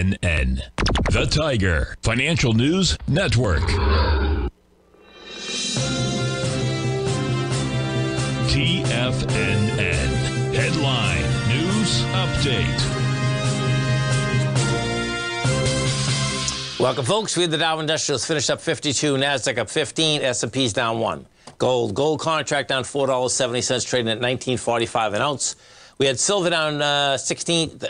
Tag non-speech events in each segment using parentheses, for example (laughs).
TFNN. The Tiger Financial News Network. TFNN. Headline News Update. Welcome, folks. We had the Dow Industrials finished up 52, Nasdaq up 15, S&P's down one. Gold, gold contract down four dollars seventy cents, trading at 19.45 an ounce. We had silver down uh, 16.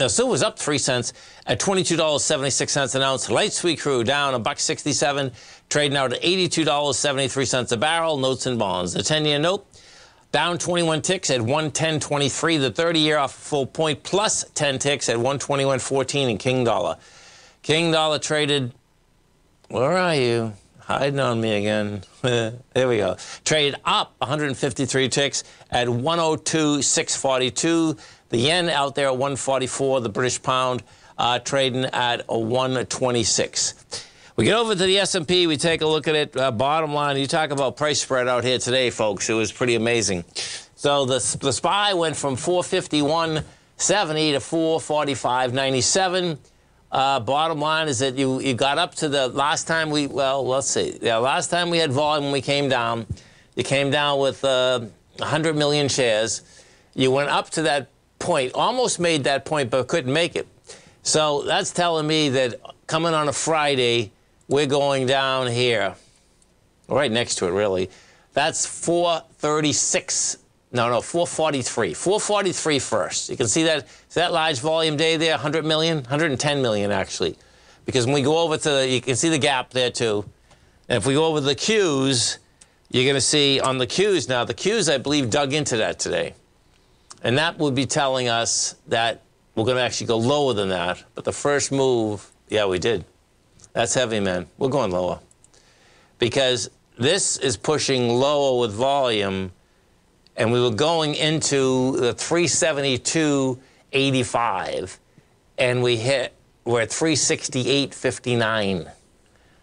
No, silver was up three cents at $22.76 an ounce. Light sweet crude down a buck 67, trading out at $82.73 a barrel. Notes and bonds. The 10-year note down 21 ticks at 110.23. The 30-year off full point plus 10 ticks at 121.14 in King dollar. King dollar traded. Where are you? Hiding on me again. (laughs) there we go. Traded up 153 ticks at 102.642. The yen out there at 144. The British pound uh, trading at a 126. We get over to the S&P. We take a look at it. Uh, bottom line, you talk about price spread out here today, folks. It was pretty amazing. So the the SPY went from 451.70 to 445.97. Uh, bottom line is that you, you got up to the last time we, well, let's see. Yeah, last time we had volume we came down, you came down with uh, 100 million shares. You went up to that point, almost made that point, but couldn't make it. So that's telling me that coming on a Friday, we're going down here, right next to it, really. That's 436 no, no, 443. 443 first. You can see that that large volume day there, 100 million, 110 million actually. Because when we go over to the, you can see the gap there too. And if we go over the Qs, you're going to see on the Qs now, the Qs I believe dug into that today. And that would be telling us that we're going to actually go lower than that. But the first move, yeah, we did. That's heavy, man. We're going lower. Because this is pushing lower with volume and we were going into the 372.85, and we hit we're at 368.59.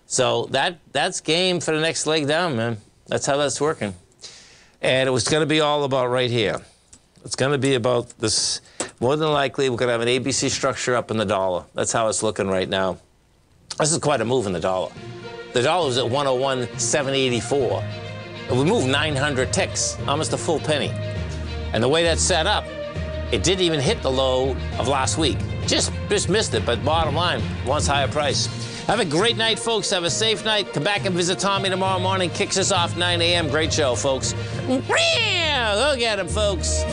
So that that's game for the next leg down, man. That's how that's working. And it was going to be all about right here. It's going to be about this. More than likely, we're going to have an ABC structure up in the dollar. That's how it's looking right now. This is quite a move in the dollar. The dollar was at 101.784. We moved 900 ticks, almost a full penny. And the way that's set up, it didn't even hit the low of last week. Just, just missed it, but bottom line, wants higher price. Have a great night, folks. Have a safe night. Come back and visit Tommy tomorrow morning. Kicks us off 9 a.m. Great show, folks. Go get him, folks.